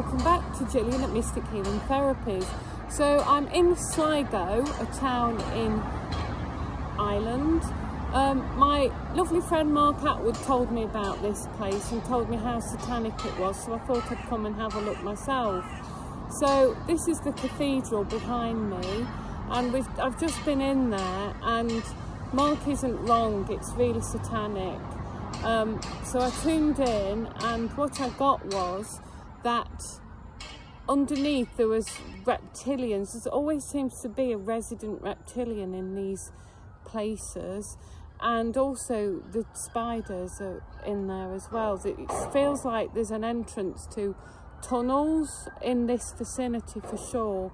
welcome back to Gillian at Mystic Healing Therapies. So I'm in Sligo, a town in Ireland. Um, my lovely friend Mark Atwood told me about this place and told me how satanic it was, so I thought I'd come and have a look myself. So this is the cathedral behind me, and I've just been in there, and Mark isn't wrong, it's really satanic. Um, so I tuned in and what I got was that underneath there was reptilians. There always seems to be a resident reptilian in these places and also the spiders are in there as well. It feels like there's an entrance to tunnels in this vicinity for sure.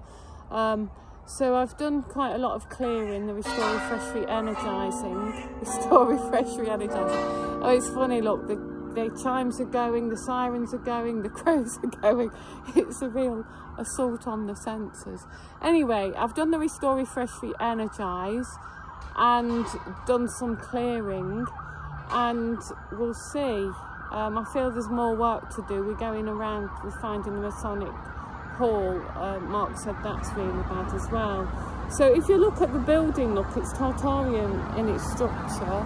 Um, so I've done quite a lot of clearing, the Restore Refresh Re-Energising, Restore Refresh Re-Energising. Oh, it's funny, look, the, the chimes are going, the sirens are going, the crows are going. It's a real assault on the senses. Anyway, I've done the Restore Refresh Re-Energise and done some clearing and we'll see. Um, I feel there's more work to do. We're going around, we're finding the Masonic Hall, uh, Mark said that's really bad as well. So if you look at the building, look, it's Tartarian in its structure,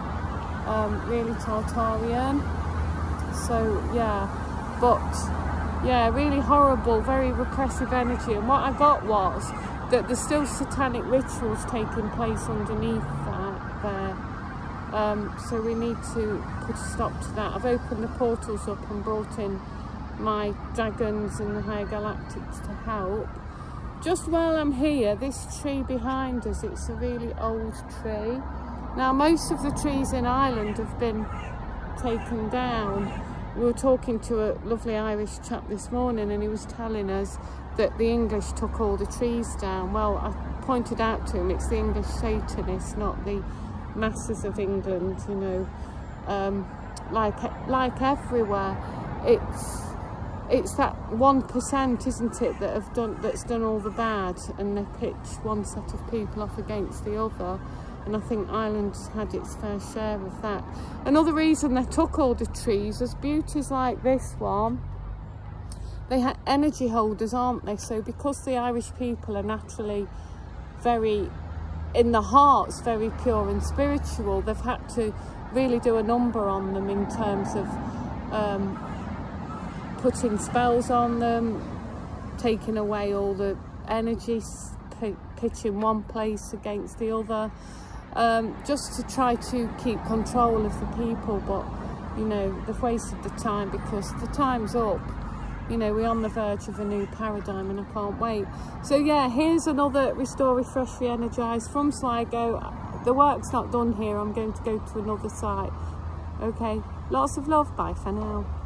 um, really Tartarian. So yeah, but yeah, really horrible, very repressive energy. And what I got was that there's still satanic rituals taking place underneath that there. Um, so we need to put a stop to that. I've opened the portals up and brought in my dragons and the higher galactics to help. Just while I'm here, this tree behind us, it's a really old tree. Now most of the trees in Ireland have been taken down. We were talking to a lovely Irish chap this morning and he was telling us that the English took all the trees down. Well, I pointed out to him it's the English Satanists, not the masses of England, you know, um, like, like everywhere. It's it's that one percent, isn't it, that have done that's done all the bad, and they pitch one set of people off against the other. And I think Ireland's had its fair share of that. Another reason they took all the trees is beauties like this one. They have energy holders, aren't they? So because the Irish people are naturally very, in the hearts, very pure and spiritual, they've had to really do a number on them in terms of um, putting spells on them, taking away all the energy, pitching one place against the other, um, just to try to keep control of the people. But, you know, they've wasted the time because the time's up. You know, we're on the verge of a new paradigm and I can't wait. So yeah, here's another Restore, Refresh, Re-Energise from Sligo. The work's not done here. I'm going to go to another site. Okay, lots of love. Bye for now.